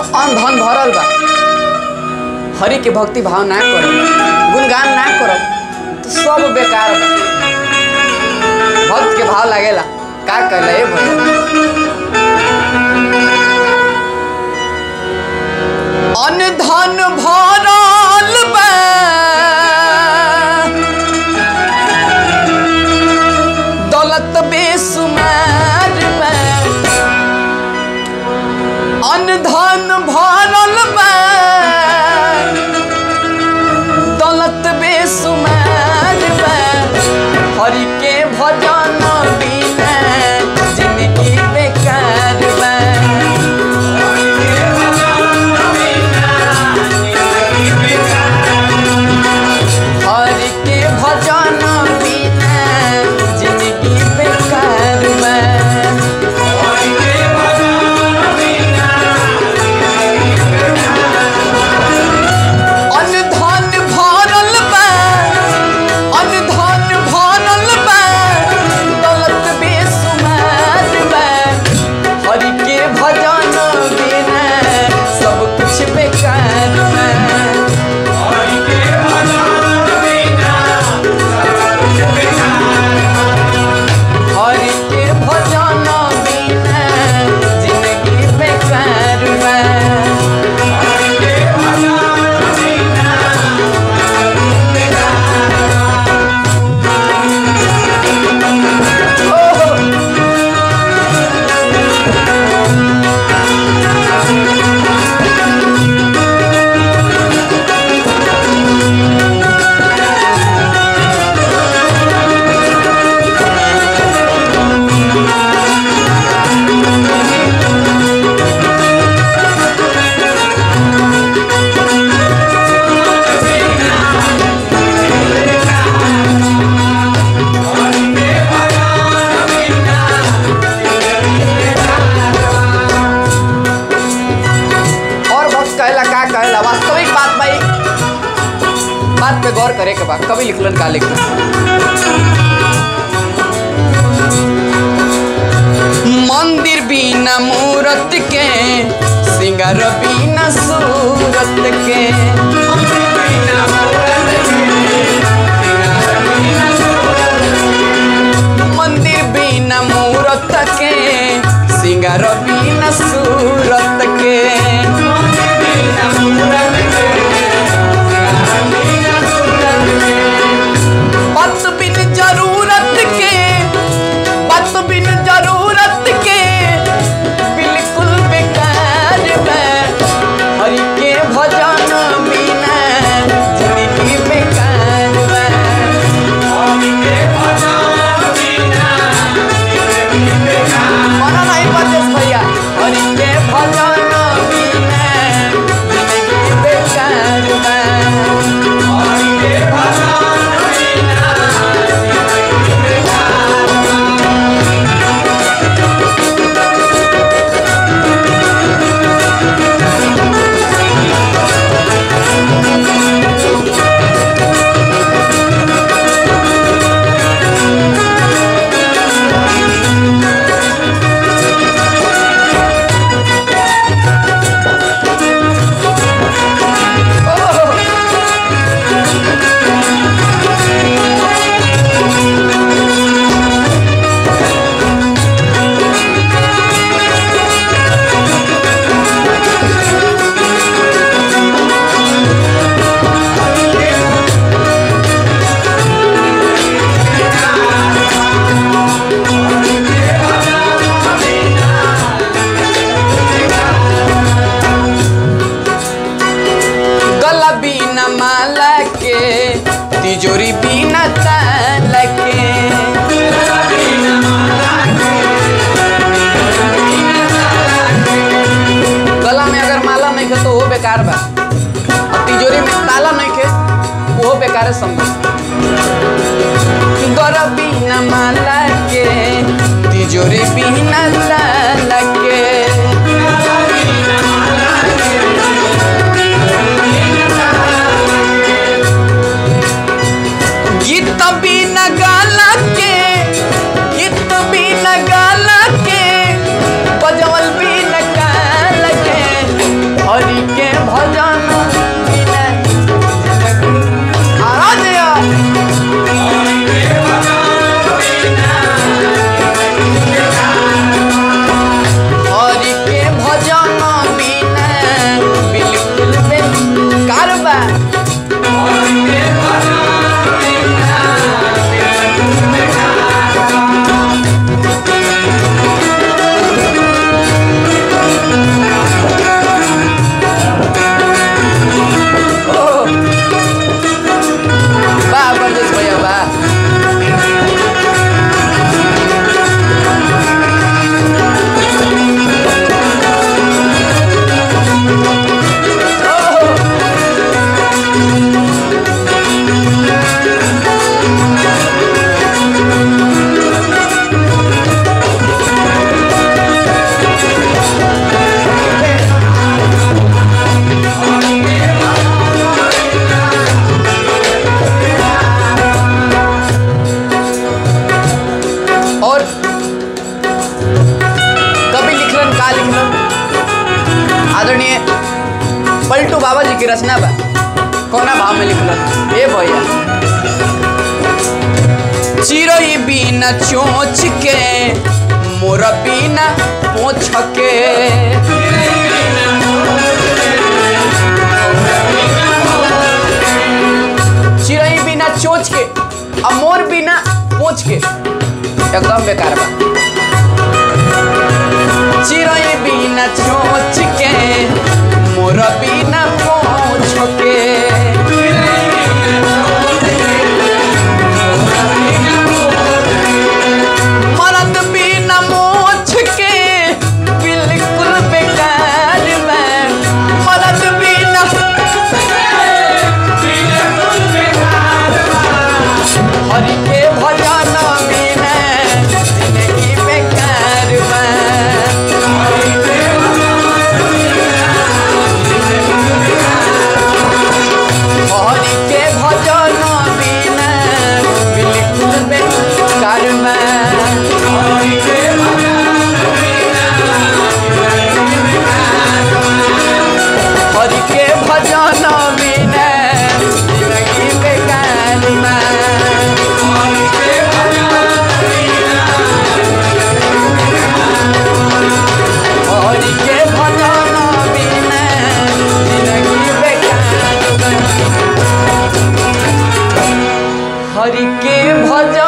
अन धन भरल बा। हरि के भक्ति भाव ना कर, गुणगान ना कर तो सब बेकार बा। भक्त के भाव लागेला, का कहला धन भैया धन भरल बा बात पे गौर करे के बा कभी लिखलन का लिखलन मंदिर बिना मूरत के, सिंगार बिना सूरत के बिना माला के तिजोरी बिना ताला के गला में अगर माला नहीं खे तो वो बेकार बा और तिजोरी में ताला नहीं खे वो बेकार है समझो गला बिना माला के तिजोरी बिना ताला के रचना बा। कोना भाव में लिखल? ए भैया। चिड़ई बिना चोच के मोर बिना पोछ के चिड़ई बिना चोच के और मोर बिना पोछ के एकदम बेकार बा। चिड़ई बिना चोच के मोर बिना हरि के भजन